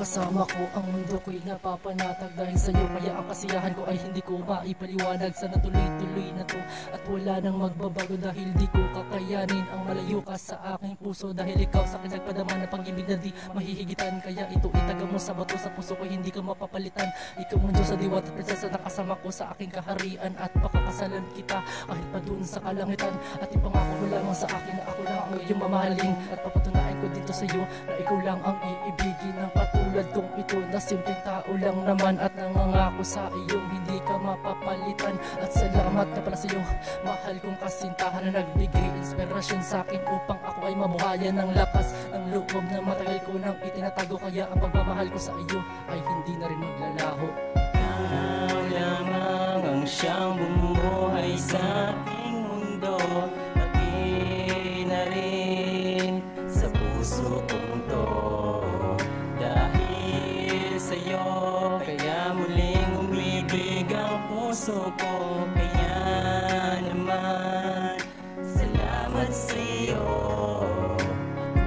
kasama ko, ang mundo ko'y napapanatag Dahil sa'yo. Kaya ang kasiyahan ko ay hindi ko maipaliwanag Sana tuloy-tuloy na to. At wala nang magbabago Dahil di ko kakayanin ang malayo ka sa aking puso. Dahil ikaw sa akin nagpadama ng pag-ibig na di mahihigitan. Kaya ito itaga mo sa bato sa puso ko hindi ka mapapalitan. Ikaw ang Diyos sa diwat at prinsesa na kasama ko sa aking kaharian At pakakasalan kita. Kahit pa dun sa kalangitan At ipangako mo lamang sa akin na ako lang ang iyong mamahaling At papatunayan ko dito sa iyo na ikaw lang ang iibigin ng simpleng tao lang naman at nangangako sa iyong hindi ka mapapalitan. At salamat ka pala sa iyo mahal kong kasintahan na nagbigay inspirasyon sa akin Upang ako ay mabuhayan ng lakas ng loob na matagal ko nang itinatago. Kaya ang pagmamahal ko sa iyo ay hindi na rin maglalaho. Ikaw lamang ang siyang bumuhay sa aking ko Kaya naman, salamat sa'yo.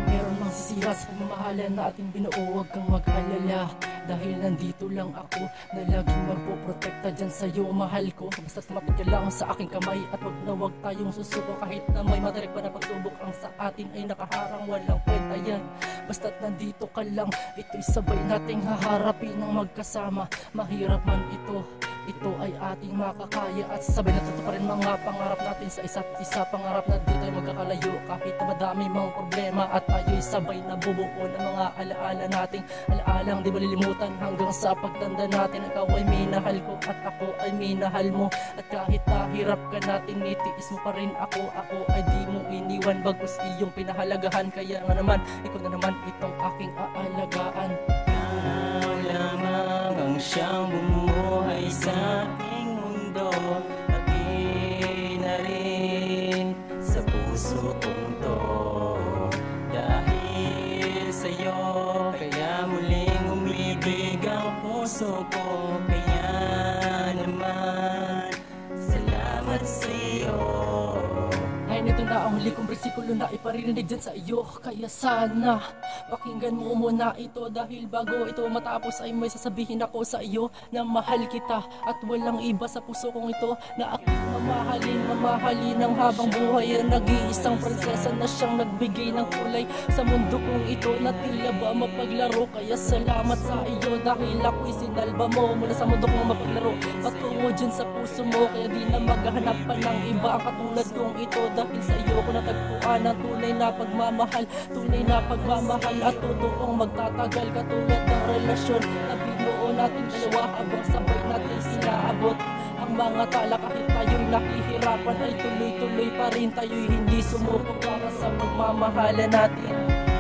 Meron mang sisira sa pamamahalan na ating binuo Huwag kang mag-alala. Dahil nandito lang ako Na laging magpoprotekta dyan sa'yo Mahal ko. Basta't mapit ka lang sa aking kamay At wag na wag tayong susuko. Kahit na may matarik pa na pagsubok Ang sa atin ay nakaharang Walang kwenta yan. Basta't nandito ka lang Ito'y sabay nating haharapin ng magkasama. Mahirap man ito ito ay ating makakaya at sabay na tutuparin mga pangarap natin sa isa't isa. Pangarap na di tayo magkakalayo. Kahit na madami mga problema At tayo'y sabay na bubuo ng mga alaala nating alaalang di malilimutan Hanggang sa pagtanda natin. Ikaw ay minahal ko at ako ay minahal mo. At kahit nahirap ka natin nitiis mo pa rin ako Ako ay di mo iniwan bagus iyong pinahalagahan. Kaya nga naman ikaw na naman itong aking aalagaan. Ikaw lamang ang siyang bumuhay sa huli kong bersikulo na iparirinig dyan sa iyo. Kaya sana pakinggan mo muna ito Dahil bago ito matapos ay may sasabihin ako sa iyo Na mahal kita at walang iba sa puso kong ito Na aking mamahalin, mamahalin ng habang buhay. Ang nag-iisang prinsesa na siyang nagbigay ng kulay Sa mundo kong ito na tila ba mapaglaro. Kaya salamat sa iyo dahil ako'y sinalba mo Mula sa mundo kong mapaglaro. Patungo dyan sa puso mo Kaya di na maghahanap pa ng iba ang katulad kong ito Dahil sa iyo. ko natagpuan ang tunay na pagmamahal Tunay na pagmamahal at totoong magtatagal Katulad ng relasyon na binuo natin dalawa Habang sabay natin sinaabot. Ang mga tala kahit tayo'y nakihirapan ay tuloy-tuloy pa rin tayo'y hindi sumuko para sa pagmamahala natin